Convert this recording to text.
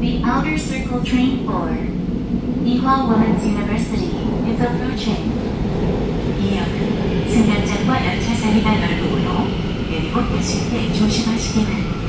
The Outer Circle train for Nihua Women's University is approaching. 승강장과 열차 사이가 넓으므로 일곱 곳일 때 조심하시기는